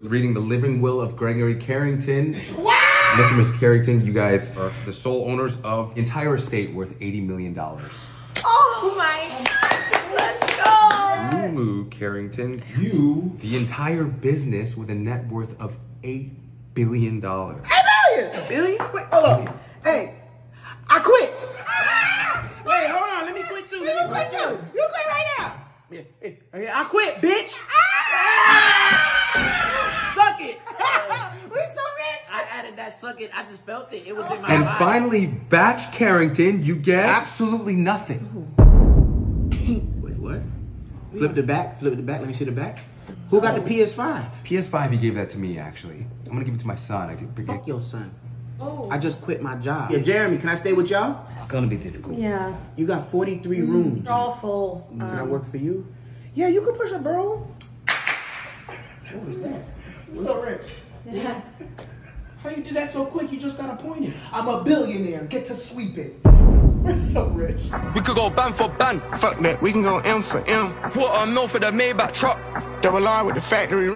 reading the living will of Gregory Carrington. Wow! Mr. and Miss Carrington, you guys are the sole owners of the entire estate worth $80 million. Oh my God, let's go! Lulu Carrington, You. the entire business with a net worth of $8 billion. A billion. A billion? Wait, hold on. Hey, I quit. Wait, hold on. Let me quit too. You quit too. You quit right now. Yeah, hey, hey, I quit, bitch. Rich. I added that suck it. I just felt it. It was in my And body. finally, Bach Carrington, you get absolutely nothing. Wait, what? Flip the back. Flip the back. Let me see the back. Who got the PS5? PS5, he gave that to me, actually. I'm gonna give it to my son. I could Fuck your son. Oh. I just quit my job. Yeah, Jeremy, can I stay with y'all? It's gonna be difficult. Yeah, You got 43 rooms. they're all full. Can I Um, work for you? Yeah, you can push a broom. What was that? so rich. yeah. How you did that so quick? You just got appointed. I'm a billionaire. Get to sweep it. We're so rich. We could go band for band. Fuck that, we can go M for M. Quarter mil for the Maybach truck. Double R with the factory.